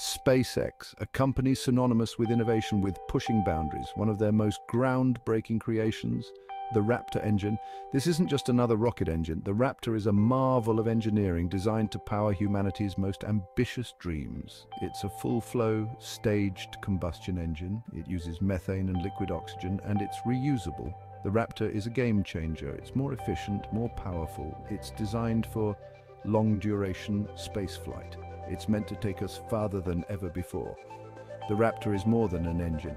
SpaceX, a company synonymous with innovation with pushing boundaries, one of their most groundbreaking creations, the Raptor engine. This isn't just another rocket engine. The Raptor is a marvel of engineering designed to power humanity's most ambitious dreams. It's a full-flow, staged combustion engine. It uses methane and liquid oxygen, and it's reusable. The Raptor is a game changer. It's more efficient, more powerful. It's designed for long-duration spaceflight. It's meant to take us farther than ever before. The Raptor is more than an engine.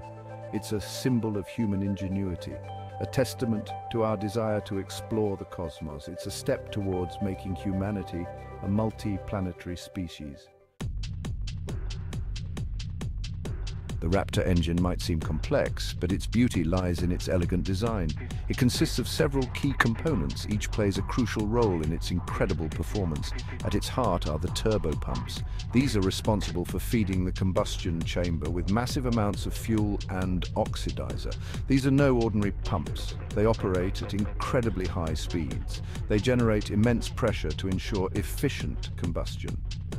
It's a symbol of human ingenuity, a testament to our desire to explore the cosmos. It's a step towards making humanity a multi-planetary species. The Raptor engine might seem complex, but its beauty lies in its elegant design. It consists of several key components, each plays a crucial role in its incredible performance. At its heart are the turbo pumps. These are responsible for feeding the combustion chamber with massive amounts of fuel and oxidizer. These are no ordinary pumps. They operate at incredibly high speeds. They generate immense pressure to ensure efficient combustion.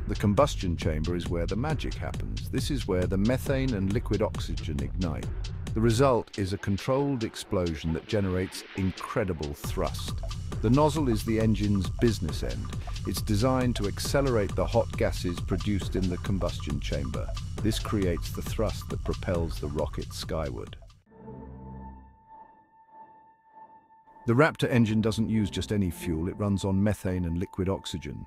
The combustion chamber is where the magic happens. This is where the methane and liquid oxygen ignite. The result is a controlled explosion that generates incredible thrust. The nozzle is the engine's business end. It's designed to accelerate the hot gases produced in the combustion chamber. This creates the thrust that propels the rocket skyward. The Raptor engine doesn't use just any fuel, it runs on methane and liquid oxygen.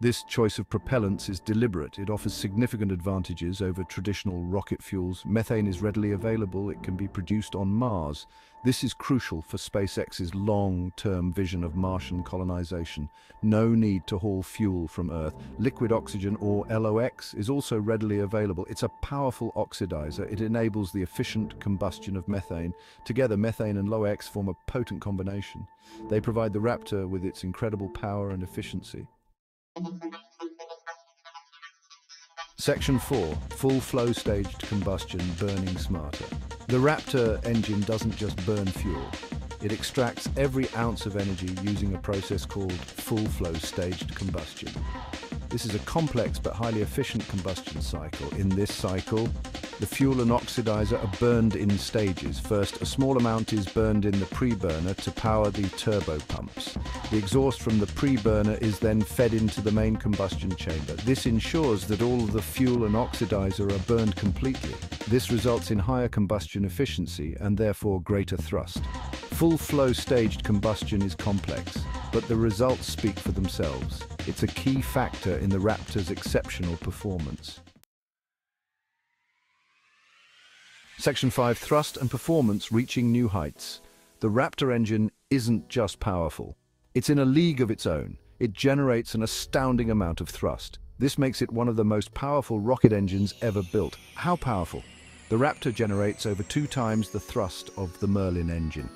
This choice of propellants is deliberate. It offers significant advantages over traditional rocket fuels. Methane is readily available. It can be produced on Mars. This is crucial for SpaceX's long-term vision of Martian colonization. No need to haul fuel from Earth. Liquid oxygen, or LOX, is also readily available. It's a powerful oxidizer. It enables the efficient combustion of methane. Together, methane and LOX form a potent combination. They provide the Raptor with its incredible power and efficiency. Section 4. Full flow staged combustion burning smarter. The Raptor engine doesn't just burn fuel. It extracts every ounce of energy using a process called full flow staged combustion. This is a complex but highly efficient combustion cycle. In this cycle, the fuel and oxidizer are burned in stages. First, a small amount is burned in the pre-burner to power the turbo pumps. The exhaust from the pre-burner is then fed into the main combustion chamber. This ensures that all of the fuel and oxidizer are burned completely. This results in higher combustion efficiency and therefore greater thrust. Full flow staged combustion is complex, but the results speak for themselves. It's a key factor in the Raptor's exceptional performance. Section 5 Thrust and Performance Reaching New Heights. The Raptor engine isn't just powerful. It's in a league of its own. It generates an astounding amount of thrust. This makes it one of the most powerful rocket engines ever built. How powerful? The Raptor generates over two times the thrust of the Merlin engine.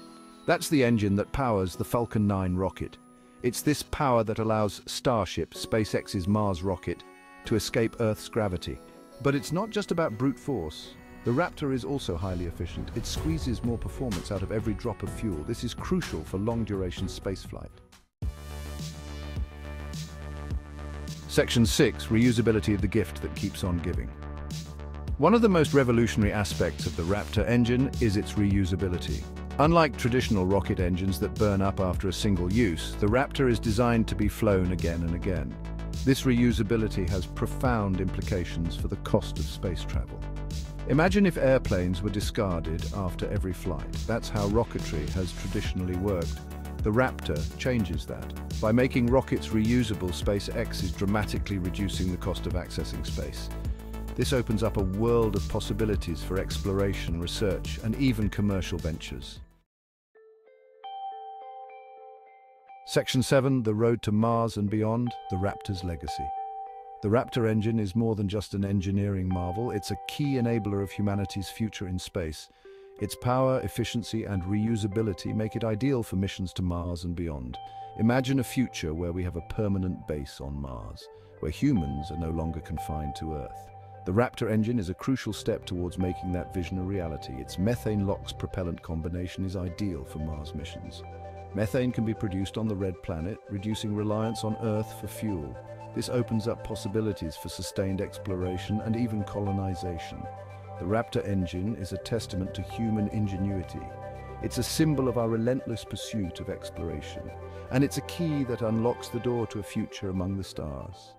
That's the engine that powers the Falcon 9 rocket. It's this power that allows Starship, SpaceX's Mars rocket, to escape Earth's gravity. But it's not just about brute force. The Raptor is also highly efficient. It squeezes more performance out of every drop of fuel. This is crucial for long-duration spaceflight. Section 6. Reusability of the gift that keeps on giving. One of the most revolutionary aspects of the Raptor engine is its reusability. Unlike traditional rocket engines that burn up after a single use, the Raptor is designed to be flown again and again. This reusability has profound implications for the cost of space travel. Imagine if airplanes were discarded after every flight. That's how rocketry has traditionally worked. The Raptor changes that. By making rockets reusable, SpaceX is dramatically reducing the cost of accessing space. This opens up a world of possibilities for exploration, research, and even commercial ventures. Section 7, The Road to Mars and Beyond, The Raptor's Legacy. The Raptor engine is more than just an engineering marvel, it's a key enabler of humanity's future in space. Its power, efficiency and reusability make it ideal for missions to Mars and beyond. Imagine a future where we have a permanent base on Mars, where humans are no longer confined to Earth. The Raptor engine is a crucial step towards making that vision a reality. Its methane-LOX propellant combination is ideal for Mars missions. Methane can be produced on the red planet, reducing reliance on Earth for fuel. This opens up possibilities for sustained exploration and even colonization. The Raptor engine is a testament to human ingenuity. It's a symbol of our relentless pursuit of exploration, and it's a key that unlocks the door to a future among the stars.